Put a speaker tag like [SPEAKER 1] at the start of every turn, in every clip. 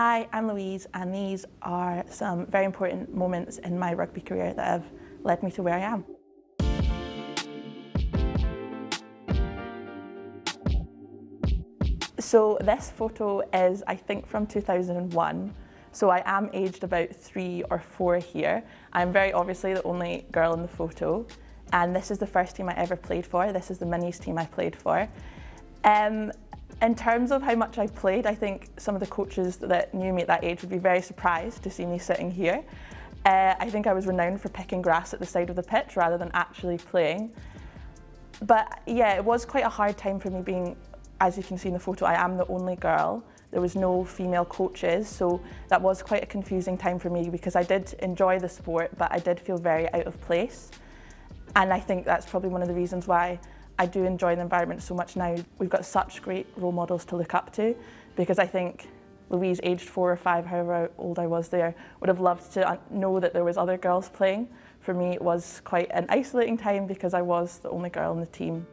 [SPEAKER 1] Hi, I'm Louise, and these are some very important moments in my rugby career that have led me to where I am. So this photo is, I think, from 2001. So I am aged about three or four here. I'm very obviously the only girl in the photo. And this is the first team I ever played for. This is the minis team I played for. Um, in terms of how much I played, I think some of the coaches that knew me at that age would be very surprised to see me sitting here. Uh, I think I was renowned for picking grass at the side of the pitch rather than actually playing. But yeah, it was quite a hard time for me being, as you can see in the photo, I am the only girl. There was no female coaches, so that was quite a confusing time for me because I did enjoy the sport, but I did feel very out of place. And I think that's probably one of the reasons why I do enjoy the environment so much now. We've got such great role models to look up to because I think Louise, aged four or five, however old I was there, would have loved to know that there was other girls playing. For me, it was quite an isolating time because I was the only girl on the team.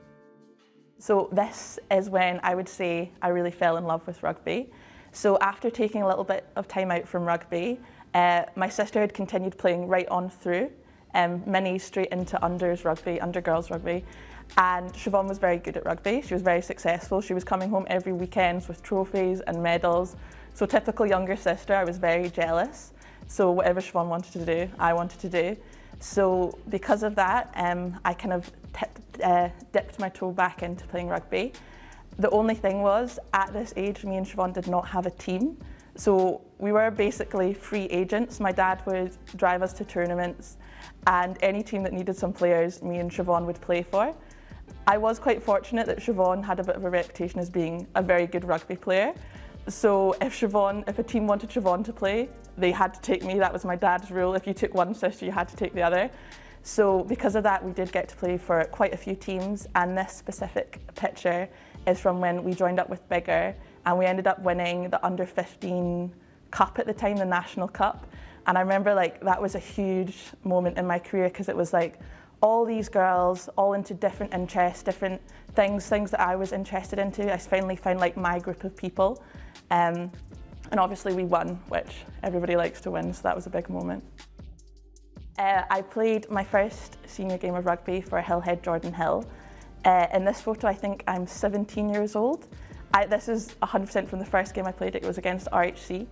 [SPEAKER 1] So this is when I would say I really fell in love with rugby. So after taking a little bit of time out from rugby, uh, my sister had continued playing right on through, um, mini straight into unders rugby, under girls rugby. And Siobhan was very good at rugby. She was very successful. She was coming home every weekend with trophies and medals. So typical younger sister, I was very jealous. So whatever Siobhan wanted to do, I wanted to do. So because of that, um, I kind of tipped, uh, dipped my toe back into playing rugby. The only thing was, at this age, me and Siobhan did not have a team. So we were basically free agents. My dad would drive us to tournaments and any team that needed some players, me and Siobhan would play for. I was quite fortunate that Siobhan had a bit of a reputation as being a very good rugby player. So if Siobhan, if a team wanted Siobhan to play, they had to take me. That was my dad's rule. If you took one sister, you had to take the other. So because of that, we did get to play for quite a few teams. And this specific picture is from when we joined up with Biggar and we ended up winning the under 15 cup at the time, the national cup. And I remember like that was a huge moment in my career because it was like all these girls, all into different interests, different things, things that I was interested into. I finally found like my group of people. Um, and obviously we won, which everybody likes to win, so that was a big moment. Uh, I played my first senior game of rugby for Hillhead Jordanhill. Uh, in this photo, I think I'm 17 years old. I, this is 100% from the first game I played. It was against RHC.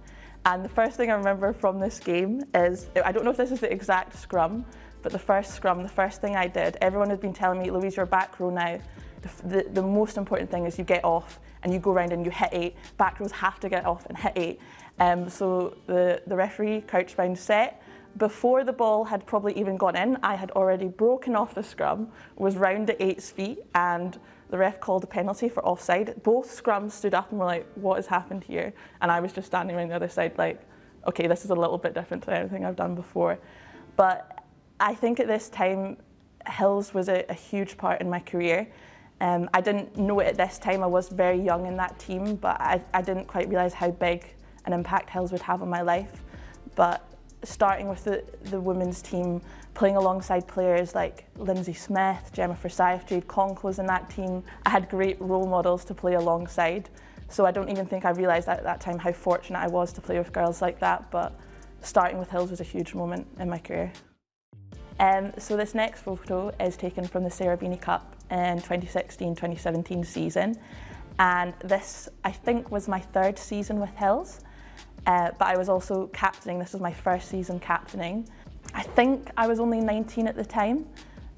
[SPEAKER 1] And the first thing I remember from this game is, I don't know if this is the exact scrum, but the first scrum, the first thing I did, everyone had been telling me, Louise, you're back row now. The, the, the, most important thing is you get off and you go around and you hit eight. Back rows have to get off and hit eight. Um, so the, the referee crouch bound set. Before the ball had probably even gone in, I had already broken off the scrum, was round at eight's feet, and the ref called a penalty for offside. Both scrums stood up and were like, what has happened here? And I was just standing on the other side like, okay, this is a little bit different to anything I've done before. But I think at this time, Hills was a, a huge part in my career. Um, I didn't know it at this time. I was very young in that team, but I, I didn't quite realise how big an impact Hills would have on my life. But starting with the, the women's team, playing alongside players like Lindsay Smith, Gemma Forsyth, Jade Conk was in that team. I had great role models to play alongside. So I don't even think I realised at that time how fortunate I was to play with girls like that. But starting with Hills was a huge moment in my career. Um, so this next photo is taken from the Sarah Cup in 2016-2017 season. And this, I think, was my third season with Hills. Uh, but I was also captaining, this was my first season captaining. I think I was only 19 at the time.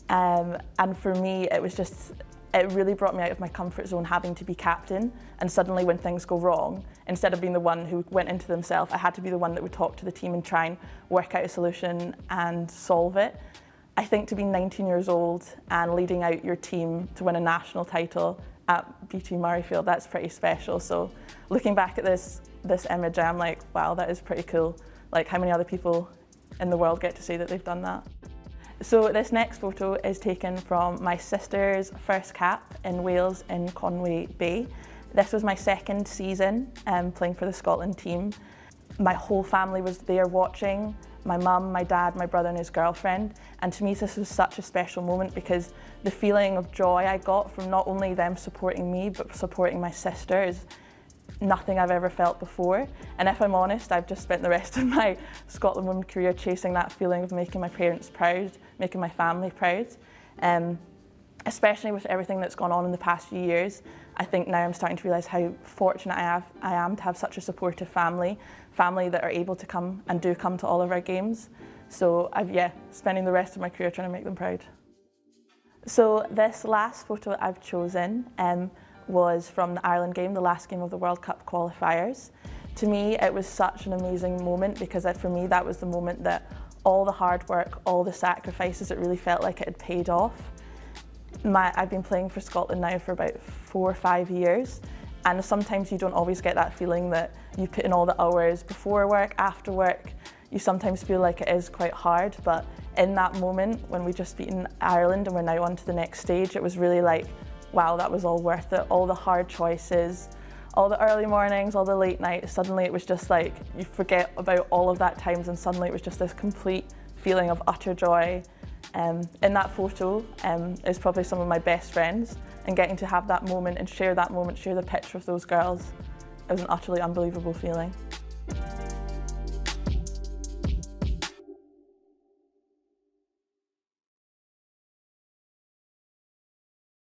[SPEAKER 1] Um, and for me, it was just, it really brought me out of my comfort zone having to be captain. And suddenly when things go wrong, instead of being the one who went into themselves, I had to be the one that would talk to the team and try and work out a solution and solve it. I think to be 19 years old and leading out your team to win a national title at BT Murrayfield, that's pretty special. So looking back at this, this image, I'm like, wow, that is pretty cool. Like how many other people in the world get to say that they've done that? So this next photo is taken from my sister's first cap in Wales in Conway Bay. This was my second season um, playing for the Scotland team. My whole family was there watching my mum, my dad, my brother and his girlfriend. And to me this was such a special moment because the feeling of joy I got from not only them supporting me but supporting my sisters, nothing I've ever felt before. And if I'm honest, I've just spent the rest of my Scotland Women career chasing that feeling of making my parents proud, making my family proud. Um, especially with everything that's gone on in the past few years, I think now I'm starting to realise how fortunate I, have, I am to have such a supportive family, family that are able to come and do come to all of our games. So I've, yeah, spending the rest of my career trying to make them proud. So this last photo I've chosen um, was from the Ireland game, the last game of the World Cup qualifiers. To me, it was such an amazing moment because uh, for me, that was the moment that all the hard work, all the sacrifices, it really felt like it had paid off. My, I've been playing for Scotland now for about four or five years and sometimes you don't always get that feeling that you put in all the hours before work, after work. You sometimes feel like it is quite hard, but in that moment when we just beaten Ireland and we're now on to the next stage, it was really like, wow, that was all worth it. All the hard choices, all the early mornings, all the late nights, suddenly it was just like, you forget about all of that times and suddenly it was just this complete feeling of utter joy um, in that photo um, is probably some of my best friends and getting to have that moment and share that moment, share the picture of those girls, it was an utterly unbelievable feeling.